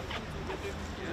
Yeah.